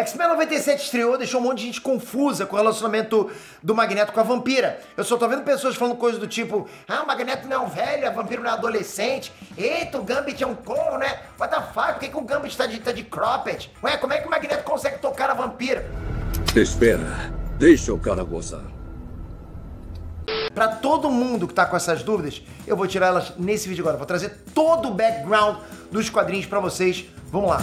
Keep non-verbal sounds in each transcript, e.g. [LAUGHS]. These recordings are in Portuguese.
X-Men 97 estreou, deixou um monte de gente confusa com o relacionamento do Magneto com a vampira. Eu só tô vendo pessoas falando coisas do tipo: ah, o Magneto não é um velho, a vampira não é adolescente. Eita, o Gambit é um corno, né? What the fuck? Por que, que o Gambit tá de, tá de cropped? Ué, como é que o Magneto consegue tocar a vampira? Espera, deixa o cara gozar. Pra todo mundo que tá com essas dúvidas, eu vou tirar elas nesse vídeo agora. Vou trazer todo o background dos quadrinhos pra vocês. Vamos lá.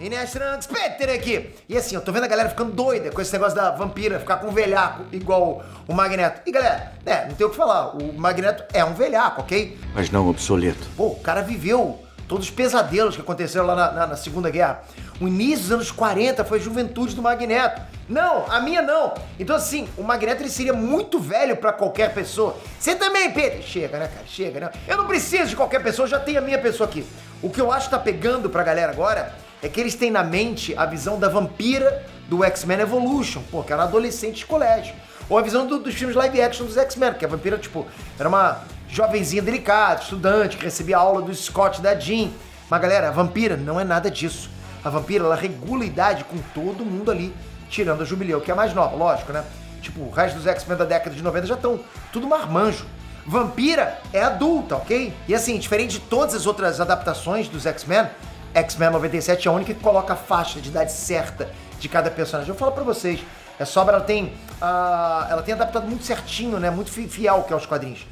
Inês Trunks, Peter aqui. E assim, eu tô vendo a galera ficando doida com esse negócio da vampira ficar com um velhaco igual o Magneto. E galera, é, não tem o que falar, o Magneto é um velhaco, ok? Mas não obsoleto. Pô, o cara viveu todos os pesadelos que aconteceram lá na, na, na, Segunda Guerra. O início dos anos 40 foi a juventude do Magneto. Não, a minha não. Então assim, o Magneto ele seria muito velho para qualquer pessoa. Você também, Pedro. Chega, né, cara? Chega, né? Eu não preciso de qualquer pessoa, já tenho a minha pessoa aqui. O que eu acho que tá pegando pra galera agora é que eles têm na mente a visão da vampira do X-Men Evolution, pô, que era adolescente de colégio. Ou a visão do, dos filmes live action dos X-Men, que a vampira, tipo, era uma jovenzinha delicada, estudante, que recebia aula do Scott da Jean. Mas galera, a vampira não é nada disso. A vampira, ela regula a idade com todo mundo ali, tirando a Jubileu, que é mais nova, lógico, né? Tipo, o resto dos X-Men da década de 90 já estão tudo marmanjo. Vampira é adulta, ok? E assim, diferente de todas as outras adaptações dos X-Men, X-Men 97 é a única que coloca a faixa de idade certa de cada personagem. Eu falo pra vocês, a Sobra ela tem, uh, ela tem adaptado muito certinho, né? Muito fiel que é os quadrinhos.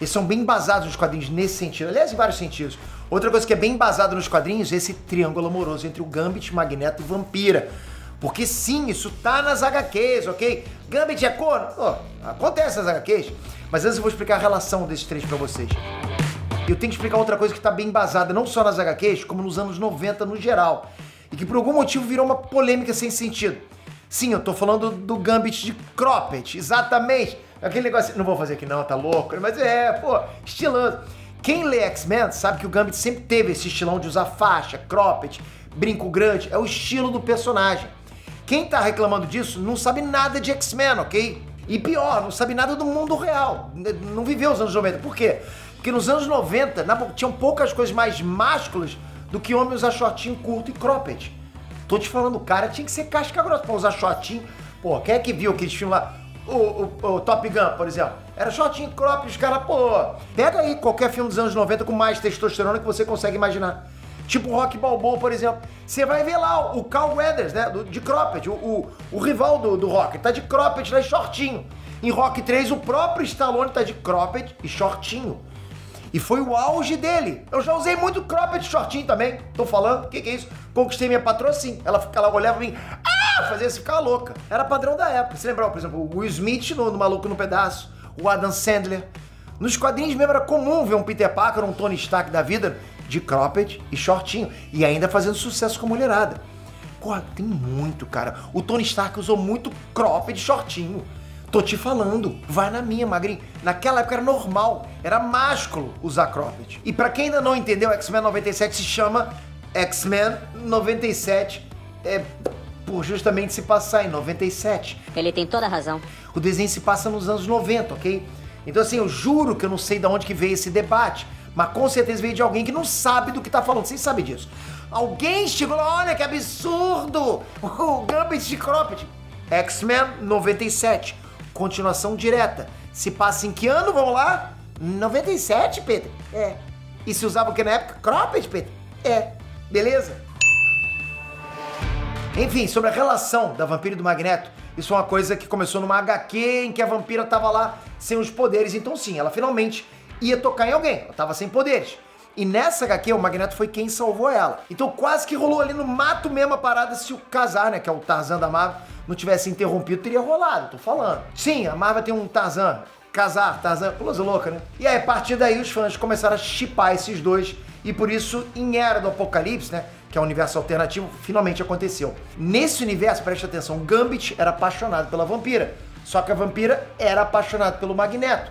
Eles são bem basados nos quadrinhos nesse sentido, aliás, em vários sentidos. Outra coisa que é bem basada nos quadrinhos é esse triângulo amoroso entre o Gambit, Magneto e Vampira. Porque sim, isso tá nas HQs, ok? Gambit é corno? Acontece nas HQs. Mas antes eu vou explicar a relação desses três pra vocês. Eu tenho que explicar outra coisa que está bem embasada não só nas HQs, como nos anos 90 no geral. E que por algum motivo virou uma polêmica sem sentido. Sim, eu tô falando do Gambit de Cropped, exatamente. Aquele negócio. Não vou fazer aqui não, tá louco? Mas é, pô, estiloso. Quem lê X-Men sabe que o Gambit sempre teve esse estilão de usar faixa, cropped, brinco grande. É o estilo do personagem. Quem tá reclamando disso não sabe nada de X-Men, ok? E pior, não sabe nada do mundo real. Não viveu os anos 90. Por quê? Porque nos anos 90 na, tinham poucas coisas mais másculas do que homem usar shortinho curto e cropped. Tô te falando, o cara tinha que ser casca grossa pra usar shortinho. Pô, quem é que viu aqueles filmes lá? O, o, o, Top Gun, por exemplo. Era shortinho cropped, os caras, pô. Pega aí qualquer filme dos anos 90 com mais testosterona que você consegue imaginar. Tipo Rock Balboa, por exemplo. Você vai ver lá o Carl Weathers, né? De cropped, o, o, o rival do, do Rock. Tá de cropped, né? Shortinho. Em Rock 3, o próprio Stallone tá de cropped e shortinho. E foi o auge dele. Eu já usei muito cropped shortinho também. Tô falando, o que, que é isso? Conquistei minha patroa assim. Ela, fica, ela olhava e mim, ah, fazia se ficar louca. Era padrão da época. Você lembrava, por exemplo, o Will Smith no, no Maluco no Pedaço, o Adam Sandler. Nos quadrinhos mesmo era comum ver um Peter Parker, um Tony Stark da vida de cropped e shortinho. E ainda fazendo sucesso com a mulherada. Porra, tem muito, cara. O Tony Stark usou muito cropped shortinho. Tô te falando, vai na minha, magrinho. Naquela época era normal, era másculo usar cropped. E para quem ainda não entendeu, X-Men 97 se chama X-Men 97, é por justamente se passar em 97. Ele tem toda a razão. O desenho se passa nos anos 90, ok? Então assim, eu juro que eu não sei de onde que veio esse debate, mas com certeza veio de alguém que não sabe do que tá falando. Vocês sabem disso. Alguém chegou lá, olha que absurdo! [LAUGHS] O Gambit de Cropped. X-Men 97 continuação direta. Se passa em que ano, vamos lá? 97, Pedro? É. E se usava o que na época? Cropped, Pedro? É. Beleza? Enfim, sobre a relação da vampira e do Magneto, isso é uma coisa que começou numa HQ em que a vampira tava lá sem os poderes. Então sim, ela finalmente ia tocar em alguém. Ela tava sem poderes. E nessa HQ, o Magneto foi quem salvou ela. Então quase que rolou ali no mato mesmo a parada se o casar, né, que é o Tarzan da Marvel, não tivesse interrompido, teria rolado, tô falando. Sim, a Marvel tem um Tarzan, casar, Tarzan, coisa louca, né? E aí, a partir daí, os fãs começaram a chipar esses dois, e por isso, em Era do Apocalipse, né, que é o um universo alternativo, finalmente aconteceu. Nesse universo, preste atenção, Gambit era apaixonado pela vampira, só que a vampira era apaixonada pelo Magneto.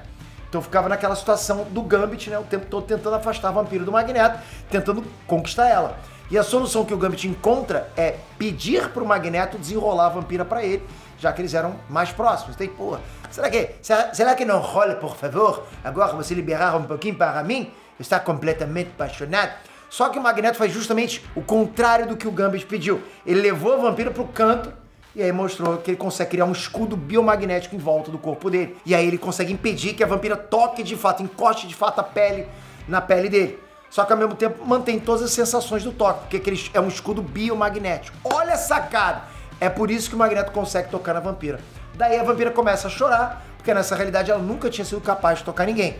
Então ficava naquela situação do Gambit, né? O tempo todo tentando afastar a vampira do Magneto, tentando conquistar ela. E a solução que o Gambit encontra é pedir pro Magneto desenrolar a vampira para ele, já que eles eram mais próximos. Tem, pô, será que, será, será que não rola, por favor, agora você liberar um pouquinho para mim? Está completamente apaixonado. Só que o Magneto faz justamente o contrário do que o Gambit pediu. Ele levou a vampira pro canto e aí mostrou que ele consegue criar um escudo biomagnético em volta do corpo dele. E aí ele consegue impedir que a vampira toque de fato, encoste de fato a pele na pele dele. Só que ao mesmo tempo mantém todas as sensações do toque, porque aquele é um escudo biomagnético. Olha a sacada! É por isso que o Magneto consegue tocar na vampira. Daí a vampira começa a chorar, porque nessa realidade ela nunca tinha sido capaz de tocar ninguém.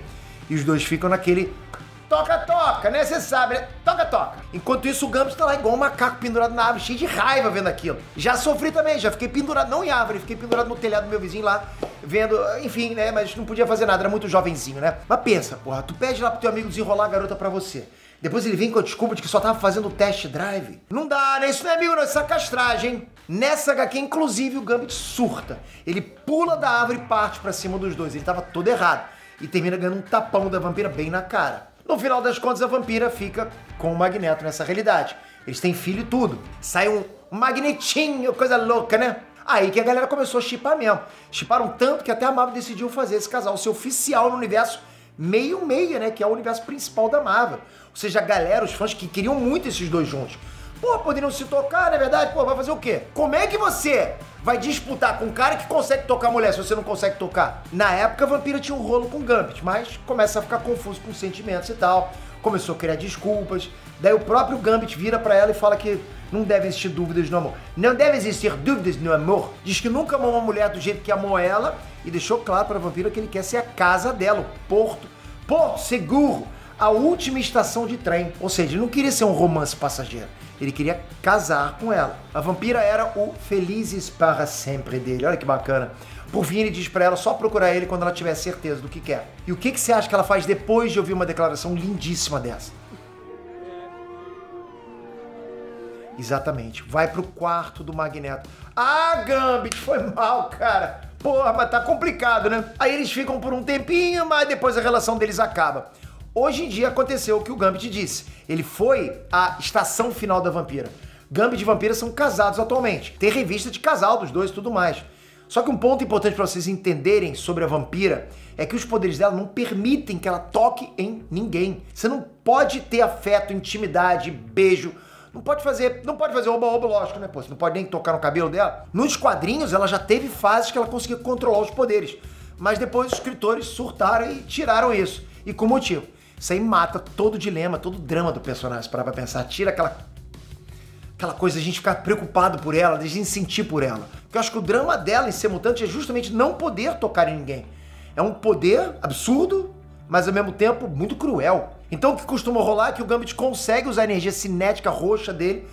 E os dois ficam naquele toca-toca, né? Você sabe, né? Toca-toca. Enquanto isso, o Gambit tá lá igual um macaco pendurado na árvore, cheio de raiva vendo aquilo. Já sofri também, já fiquei pendurado, não em árvore, fiquei pendurado no telhado do meu vizinho lá, vendo, enfim, né? Mas não podia fazer nada, era muito jovenzinho, né? Mas pensa, porra, tu pede lá pro teu amigo desenrolar a garota pra você. Depois ele vem com a desculpa de que só tava fazendo test drive. Não dá, né? Isso não é amigo, não. Isso é castragem? Nessa HQ, inclusive, o Gambit surta. Ele pula da árvore e parte pra cima dos dois. Ele tava todo errado. E termina ganhando um tapão da vampira bem na cara. No final das contas, a vampira fica com o Magneto nessa realidade. Eles têm filho e tudo. Sai um magnetinho, coisa louca, né? Aí que a galera começou a chipar mesmo. Chiparam tanto que até a Marvel decidiu fazer esse casal ser oficial no universo meio-meia, né? Que é o universo principal da Marvel. Ou seja, a galera, os fãs que queriam muito esses dois juntos. Pô, poderiam se tocar, na é verdade? Pô, vai fazer o quê? Como é que você vai disputar com um cara que consegue tocar mulher se você não consegue tocar? Na época, a Vampira tinha um rolo com o Gambit, mas começa a ficar confuso com sentimentos e tal. Começou a criar desculpas. Daí o próprio Gambit vira para ela e fala que não deve existir dúvidas no amor. Não deve existir dúvidas no amor. Diz que nunca amou uma mulher do jeito que amou ela e deixou claro para a vampira que ele quer ser a casa dela, o porto, porto seguro, a última estação de trem. Ou seja, ele não queria ser um romance passageiro. Ele queria casar com ela. A vampira era o felizes para sempre dele. Olha que bacana. Por fim, ele diz para ela só procurar ele quando ela tiver certeza do que quer. E o que, que você acha que ela faz depois de ouvir uma declaração lindíssima dessa? Exatamente. Vai pro quarto do Magneto. Ah, Gambit, foi mal, cara. Porra, mas tá complicado, né? Aí eles ficam por um tempinho, mas depois a relação deles acaba. Hoje em dia aconteceu o que o Gambit disse. Ele foi à estação final da vampira. Gambit e vampira são casados atualmente. Tem revista de casal dos dois e tudo mais. Só que um ponto importante para vocês entenderem sobre a vampira é que os poderes dela não permitem que ela toque em ninguém. Você não pode ter afeto, intimidade, beijo. Não pode fazer, não pode fazer oba-oba, lógico, né? Pô, você não pode nem tocar no cabelo dela. Nos quadrinhos, ela já teve fases que ela conseguia controlar os poderes. Mas depois os escritores surtaram e tiraram isso. E com motivo. Isso aí mata todo o dilema, todo o drama do personagem, para pensar. Tira aquela aquela coisa de a gente ficar preocupado por ela, de a gente sentir por ela. Porque eu acho que o drama dela em ser mutante é justamente não poder tocar em ninguém. É um poder absurdo, mas ao mesmo tempo muito cruel. Então o que costuma rolar é que o Gambit consegue usar a energia cinética roxa dele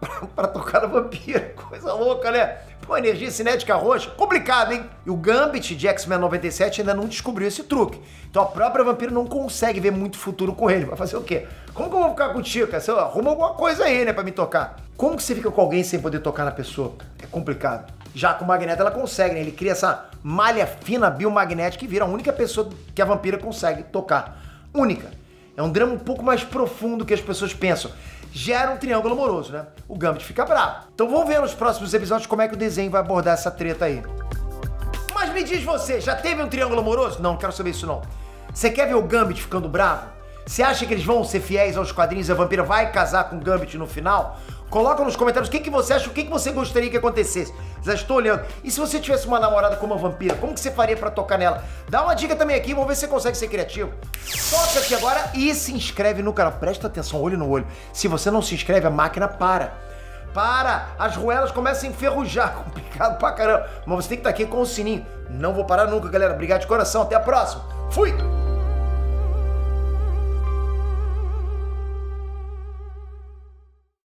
[LAUGHS] para tocar na vampira. [LAUGHS] Coisa louca, né? Pô, energia cinética roxa, complicado, hein? E o Gambit de X-Men 97 ainda não descobriu esse truque. Então a própria vampira não consegue ver muito futuro com ele. Vai fazer o quê? Como que eu vou ficar contigo, cara? Você arruma alguma coisa aí, né, pra me tocar. Como que você fica com alguém sem poder tocar na pessoa? É complicado. Já com o Magneto ela consegue, né? Ele cria essa malha fina biomagnética e vira a única pessoa que a vampira consegue tocar. Única. É um drama um pouco mais profundo que as pessoas pensam gera um triângulo amoroso, né? O Gambit fica bravo. Então vamos ver nos próximos episódios como é que o desenho vai abordar essa treta aí. Mas me diz você, já teve um triângulo amoroso? Não, quero saber isso não. Você quer ver o Gambit ficando bravo? Você acha que eles vão ser fiéis aos quadrinhos a vampira vai casar com o Gambit no final? Coloca nos comentários o que, que você acha, o que, que você gostaria que acontecesse. Já estou olhando. E se você tivesse uma namorada como uma vampira, como que você faria para tocar nela? Dá uma dica também aqui, vamos ver se você consegue ser criativo. Toca aqui agora e se inscreve no canal. Presta atenção, olho no olho. Se você não se inscreve, a máquina para. Para! As ruelas começam a enferrujar. [LAUGHS] Complicado pra caramba. Mas você tem que estar aqui com o sininho. Não vou parar nunca, galera. Obrigado de coração. Até a próxima. Fui!